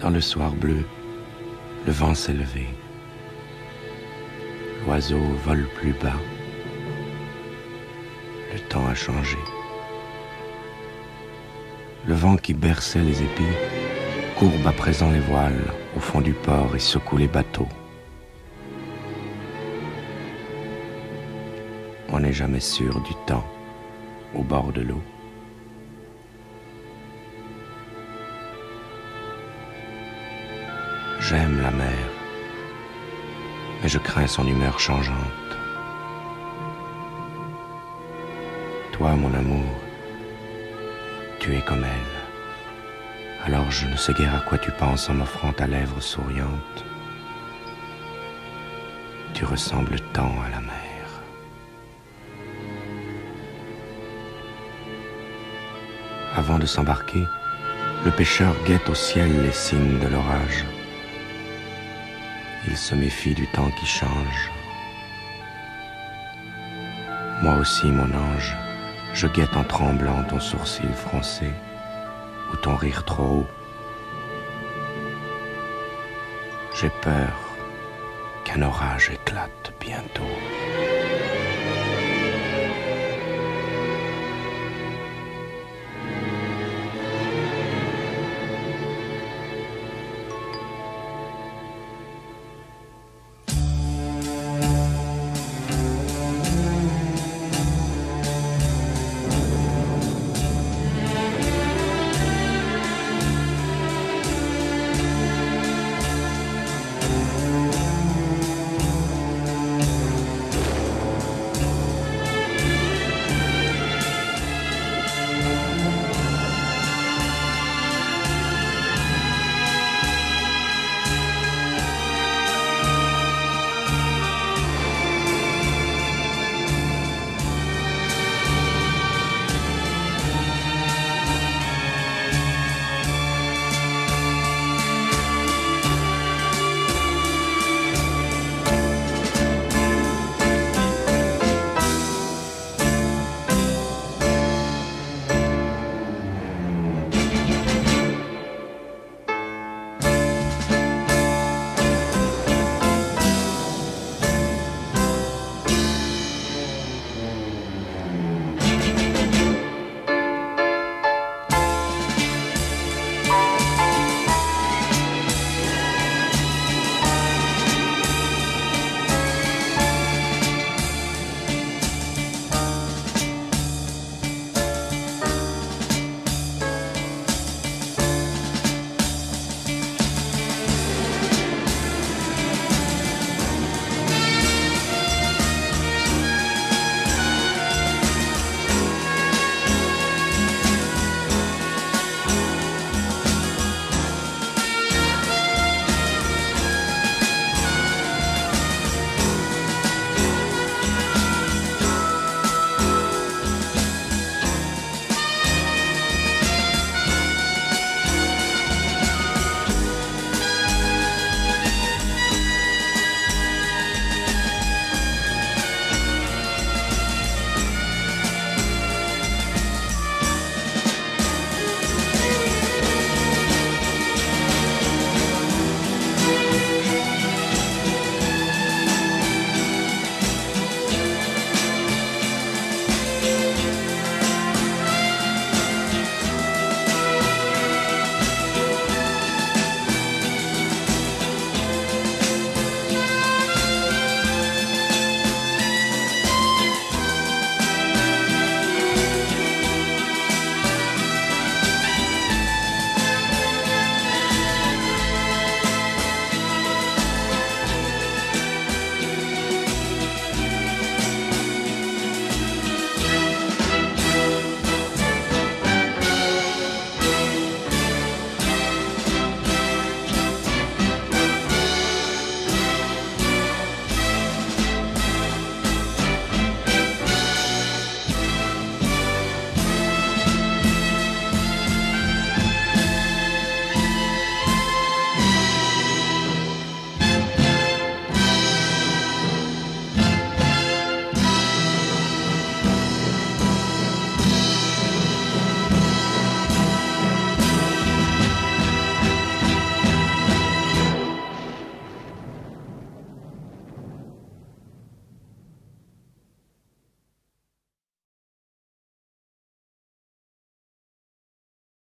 Dans le soir bleu, le vent s'est levé. L'oiseau vole plus bas. Le temps a changé. Le vent qui berçait les épis courbe à présent les voiles au fond du port et secoue les bateaux. On n'est jamais sûr du temps au bord de l'eau. J'aime la mer, mais je crains son humeur changeante. Toi, mon amour, tu es comme elle. Alors je ne sais guère à quoi tu penses en m'offrant ta lèvre souriante. Tu ressembles tant à la mer. Avant de s'embarquer, le pêcheur guette au ciel les signes de l'orage. Il se méfie du temps qui change. Moi aussi, mon ange, je guette en tremblant ton sourcil froncé ou ton rire trop haut. J'ai peur qu'un orage éclate bientôt.